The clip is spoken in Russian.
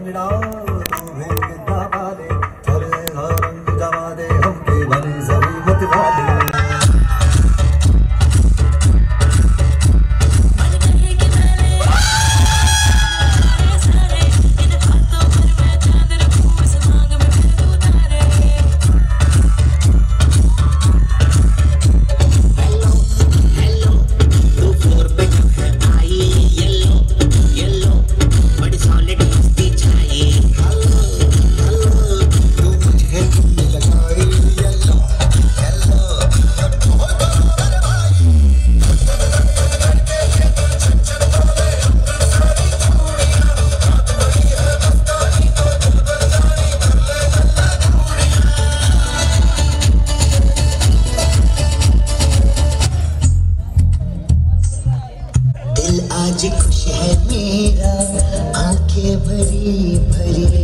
ਮਿਲਾਓ и пари.